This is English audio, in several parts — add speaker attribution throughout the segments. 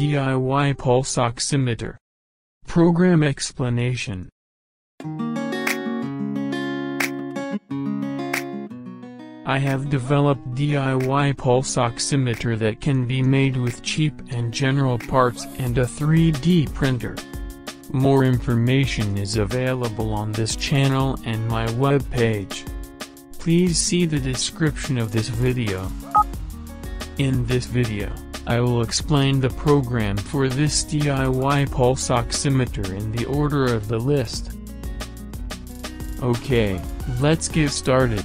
Speaker 1: DIY pulse oximeter. Program explanation. I have developed DIY pulse oximeter that can be made with cheap and general parts and a 3D printer. More information is available on this channel and my webpage. Please see the description of this video. In this video, I will explain the program for this DIY pulse oximeter in the order of the list. Okay, let's get started.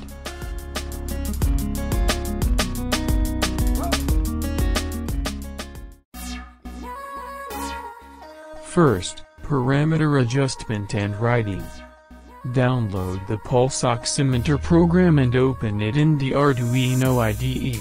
Speaker 1: First, parameter adjustment and writing. Download the pulse oximeter program and open it in the Arduino IDE.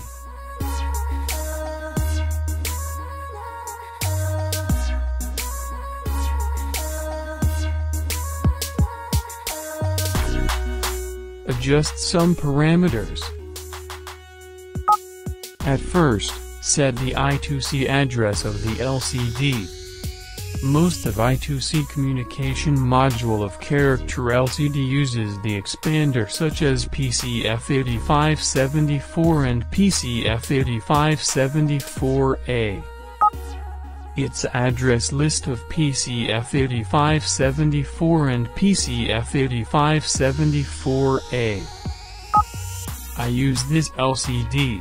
Speaker 1: Adjust some parameters. At first, set the I2C address of the LCD. Most of I2C communication module of character LCD uses the expander such as PCF8574 and PCF8574A. Its address list of PCF8574 and PCF8574A. I use this LCD.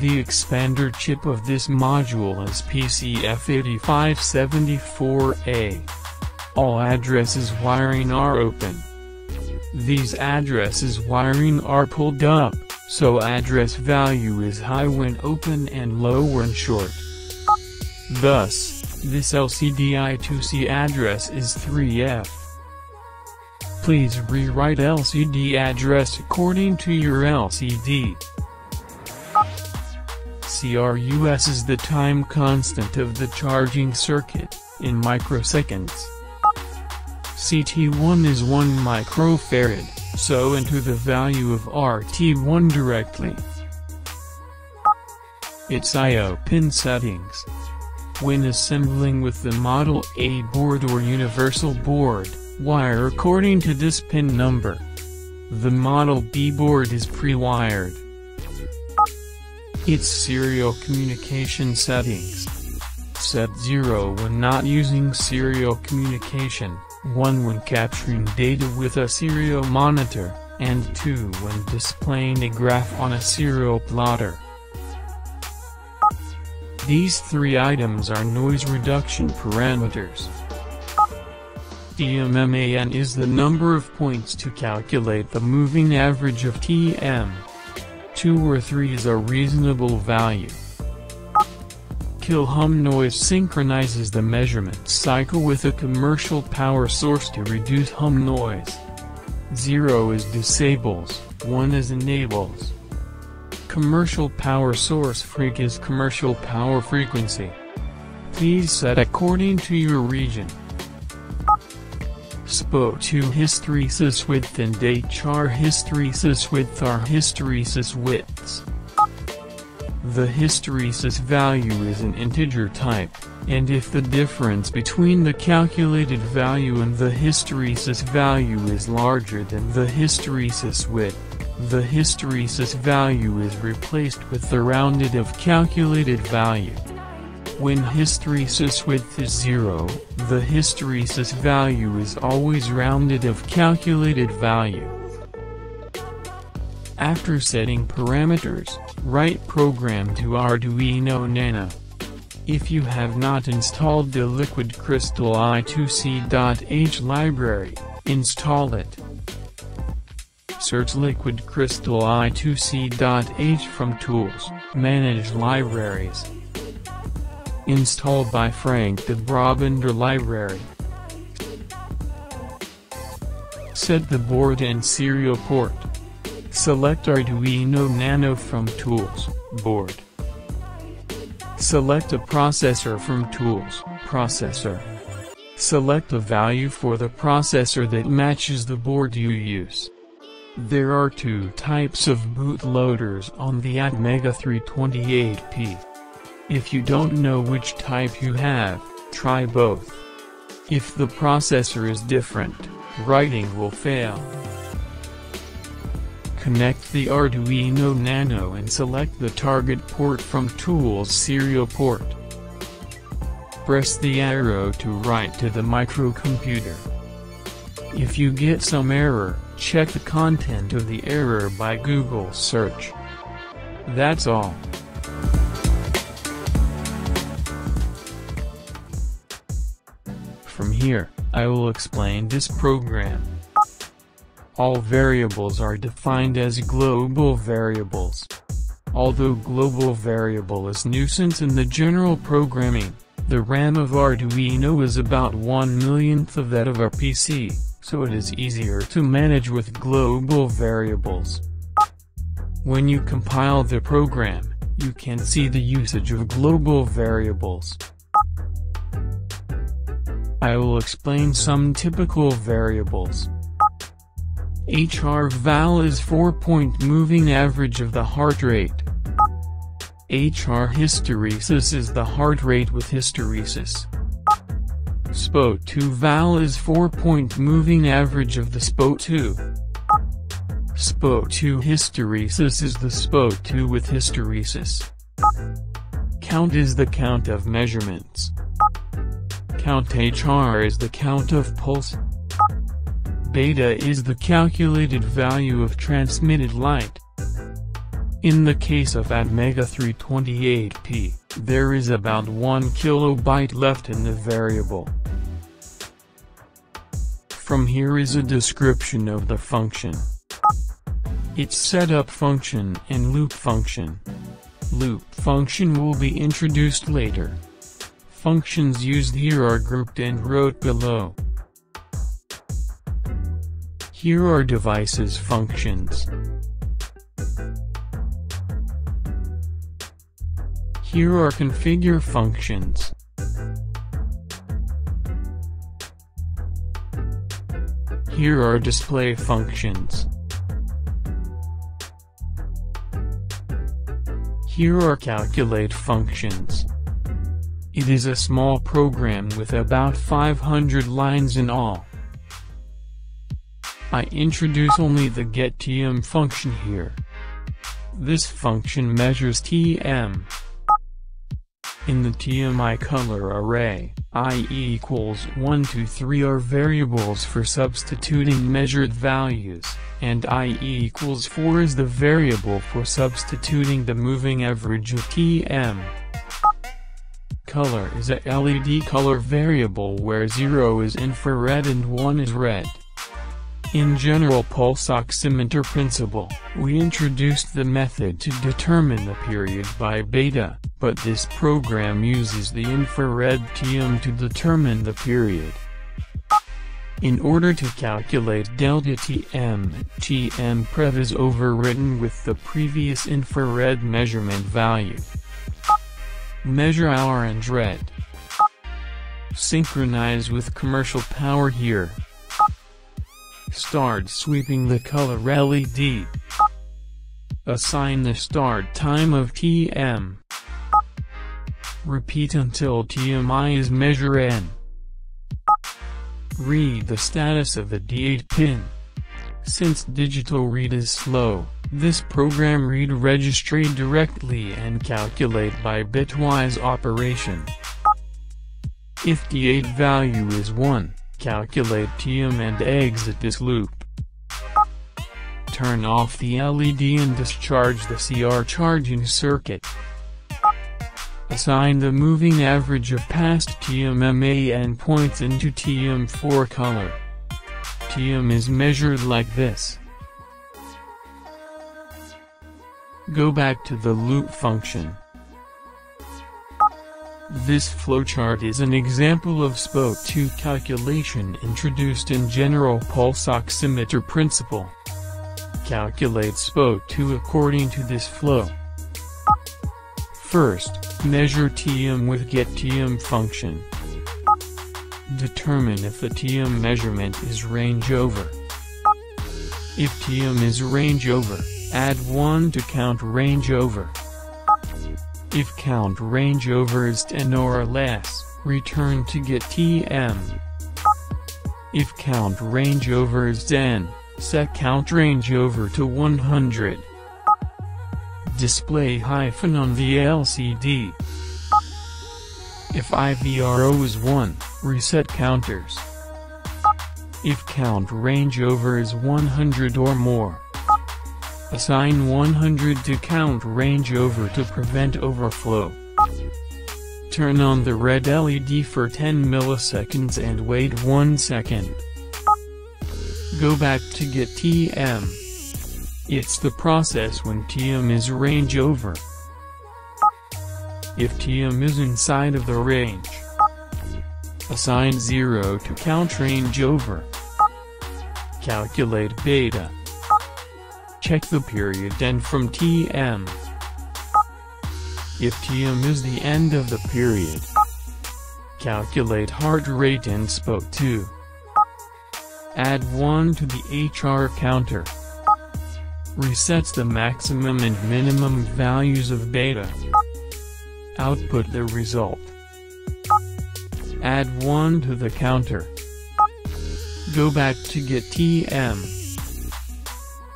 Speaker 1: The expander chip of this module is PCF8574A. All addresses wiring are open. These addresses wiring are pulled up, so address value is high when open and low when short. Thus, this LCD I2C address is 3F. Please rewrite LCD address according to your LCD. CRUS is the time constant of the charging circuit, in microseconds. CT1 is 1 microfarad, so enter the value of RT1 directly. Its I.O. pin settings. When assembling with the Model A board or Universal board, wire according to this pin number. The Model B board is pre-wired. Its serial communication settings. Set 0 when not using serial communication, 1 when capturing data with a serial monitor, and 2 when displaying a graph on a serial plotter. These three items are noise reduction parameters. DMMAN is the number of points to calculate the moving average of TM. 2 or 3 is a reasonable value. Kill hum noise synchronizes the measurement cycle with a commercial power source to reduce hum noise. 0 is disables, 1 is enables. Commercial power source freq is commercial power frequency. Please set according to your region. SPO2 hysteresis width and HR hysteresis width are hysteresis widths. The hysteresis value is an integer type, and if the difference between the calculated value and the hysteresis value is larger than the hysteresis width, the hysteresis value is replaced with the rounded of calculated value. When hysteresis width is 0, the hysteresis value is always rounded of calculated value. After setting parameters, write program to Arduino Nano. If you have not installed the Liquid Crystal i2c.h library, install it. Search Liquid Crystal i2c.h from Tools, Manage Libraries. Install by Frank de Brabander Library. Set the board and serial port. Select Arduino Nano from Tools, Board. Select a processor from Tools, Processor. Select a value for the processor that matches the board you use. There are two types of bootloaders on the Atmega 328P. If you don't know which type you have, try both. If the processor is different, writing will fail. Connect the Arduino Nano and select the target port from Tools serial port. Press the arrow to write to the microcomputer. If you get some error, check the content of the error by Google search. That's all. From here, I will explain this program. All variables are defined as global variables. Although global variable is nuisance in the general programming, the RAM of Arduino is about one millionth of that of a PC, so it is easier to manage with global variables. When you compile the program, you can see the usage of global variables. I will explain some typical variables. HR val is 4-point moving average of the heart rate. HR hysteresis is the heart rate with hysteresis. SPO2 val is 4-point moving average of the SPO2. SPO2 hysteresis is the SPO2 with hysteresis. Count is the count of measurements. Count HR is the count of pulse. Beta is the calculated value of transmitted light. In the case of Atmega 328p, there is about 1 kilobyte left in the variable. From here is a description of the function. Its setup function and loop function. Loop function will be introduced later. Functions used here are grouped and wrote below. Here are devices functions. Here are configure functions. Here are display functions. Here are calculate functions. It is a small program with about 500 lines in all. I introduce only the getTM function here. This function measures TM. In the TMI color array, i equals 1 to 3 are variables for substituting measured values, and i equals 4 is the variable for substituting the moving average of TM. Color is a LED color variable where 0 is infrared and 1 is red. In general pulse oximeter principle, we introduced the method to determine the period by beta, but this program uses the infrared TM to determine the period. In order to calculate delta TM, TM prev is overwritten with the previous infrared measurement value. Measure orange red. Synchronize with commercial power here. Start sweeping the color LED. Assign the start time of TM. Repeat until TMI is measure N. Read the status of the D8 pin. Since digital read is slow, this program read registry directly and calculate by bitwise operation. If D8 value is 1, Calculate TM and exit this loop. Turn off the LED and discharge the CR charging circuit. Assign the moving average of past TMMA endpoints into TM4 color. TM is measured like this. Go back to the loop function. This flowchart is an example of SPO2 calculation introduced in general pulse oximeter principle. Calculate SPO2 according to this flow. First, measure TM with getTM function. Determine if the TM measurement is range over. If TM is range over, add 1 to count range over. If count range over is 10 or less, return to get TM. If count range over is 10, set count range over to 100. Display hyphen on the LCD. If IVRO is 1, reset counters. If count range over is 100 or more, assign 100 to count range over to prevent overflow. Turn on the red LED for 10 milliseconds and wait 1 second. Go back to get TM. It's the process when TM is range over. If TM is inside of the range, assign 0 to count range over. Calculate beta. Check the period end from TM. If TM is the end of the period, calculate heart rate and SPO 2. Add 1 to the HR counter. Resets the maximum and minimum values of beta. Output the result. Add 1 to the counter. Go back to get TM.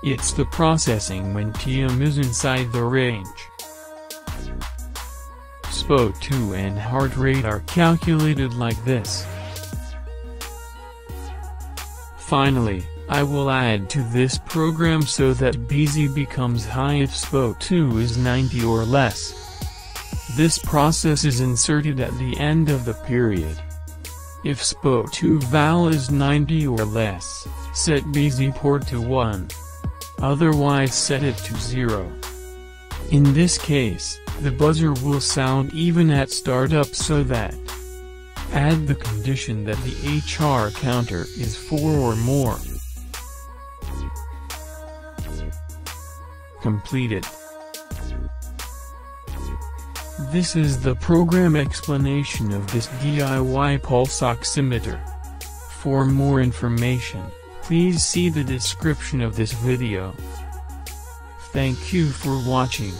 Speaker 1: It's the processing when TM is inside the range. SPO2 and heart rate are calculated like this. Finally, I will add to this program so that BZ becomes high if SPO2 is 90 or less. This process is inserted at the end of the period. If SPO2 val is 90 or less, set BZ port to 1. Otherwise set it to 0. In this case, the buzzer will sound even at startup so that add the condition that the HR counter is 4 or more. Completed. This is the program explanation of this DIY pulse oximeter. For more information, please see the description of this video. Thank you for watching.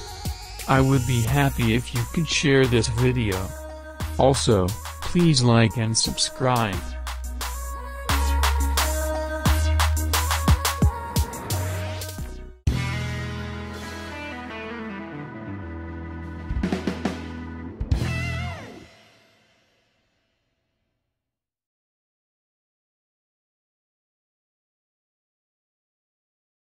Speaker 1: I would be happy if you could share this video. Also, please like and subscribe.